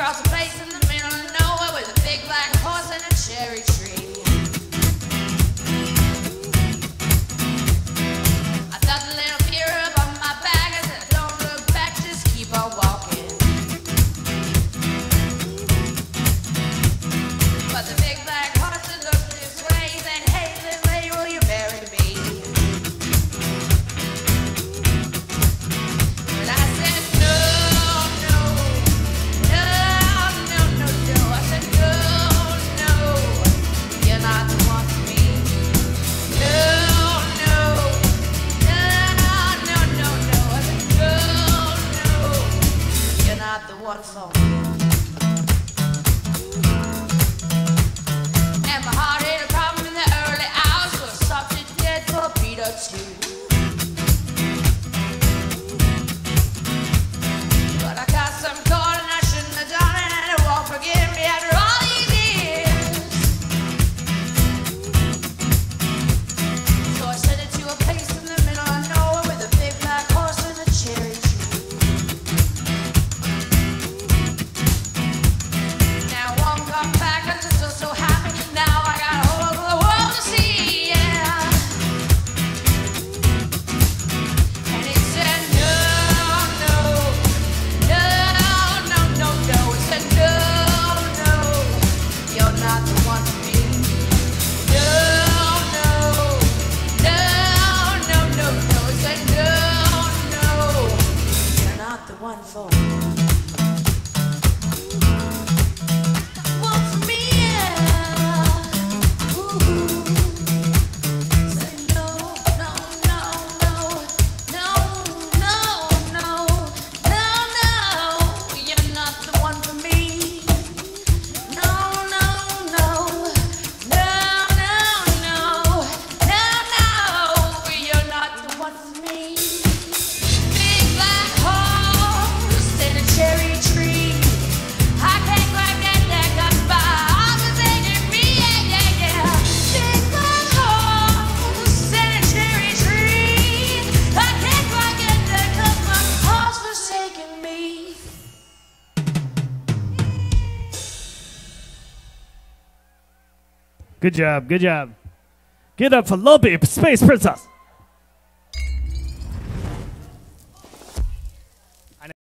across the place in the middle of nowhere with a big black horse and a cherry tree. touch me Good job. Good job. Get up for Lumpy, Space Princess.